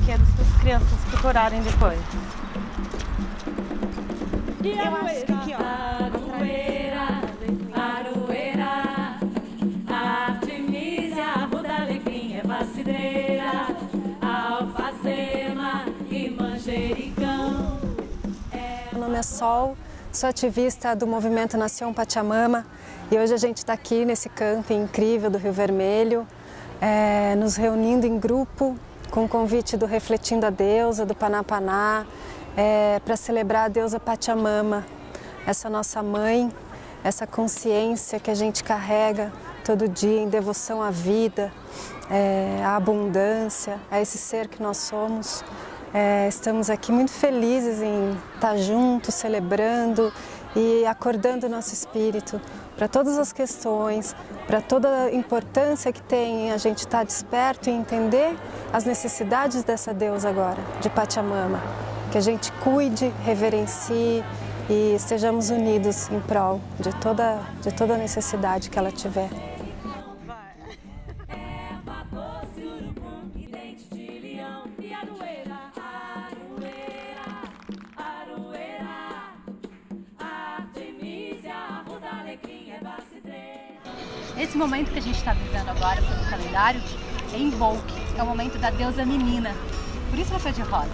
brinquedos para as crianças procurarem depois. E Eu acho que aqui, ó. Meu nome é Sol, sou ativista do movimento Nação Pachamama e hoje a gente está aqui nesse camping incrível do Rio Vermelho, é, nos reunindo em grupo com o convite do Refletindo a Deusa, do Panapaná, é, para celebrar a deusa Pachamama, essa nossa mãe, essa consciência que a gente carrega todo dia em devoção à vida, é, à abundância, a esse ser que nós somos. É, estamos aqui muito felizes em estar juntos, celebrando e acordando o nosso espírito para todas as questões, para toda a importância que tem a gente estar desperto e entender as necessidades dessa deusa agora, de Pachamama. Que a gente cuide, reverencie e estejamos unidos em prol de toda, de toda necessidade que ela tiver. Esse momento que a gente está vivendo agora pelo calendário é Invoke, é o momento da deusa menina. Por isso ela foi de rosa,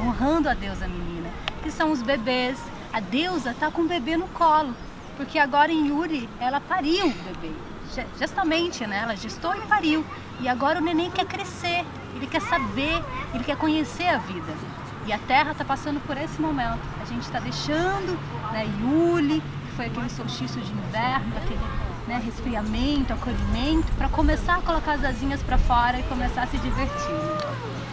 honrando a deusa menina, que são os bebês. A deusa está com o bebê no colo, porque agora em Yuri ela pariu o bebê, justamente, né? Ela gestou e pariu. E agora o neném quer crescer, ele quer saber, ele quer conhecer a vida. E a Terra está passando por esse momento. A gente está deixando né, Yuli, que foi aquele solstício de inverno, aquele né, resfriamento, acolhimento, para começar a colocar as asinhas para fora e começar a se divertir.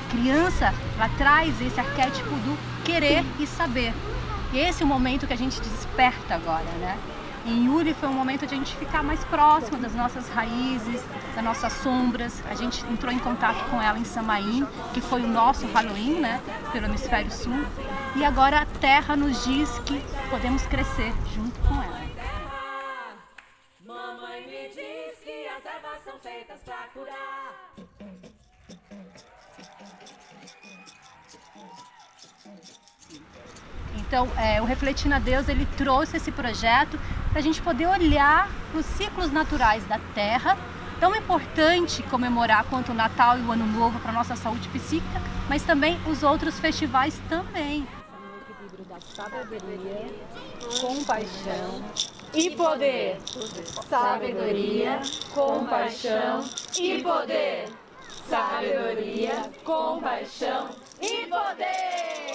Criança, ela traz esse arquétipo do querer e saber. E esse é o momento que a gente desperta agora, né? Em Yuri foi um momento de a gente ficar mais próximo das nossas raízes, das nossas sombras. A gente entrou em contato com ela em Samaim, que foi o nosso Halloween, né, pelo hemisfério sul. E agora a Terra nos diz que podemos crescer junto com ela. São feitas para curar. Então, é, o Refletindo a Deus, ele trouxe esse projeto para a gente poder olhar para os ciclos naturais da Terra, tão importante comemorar quanto o Natal e o Ano Novo para a nossa saúde psíquica, mas também os outros festivais também. Sabedoria, compaixão, e poder. Sabedoria, compaixão e poder. Sabedoria, compaixão e poder.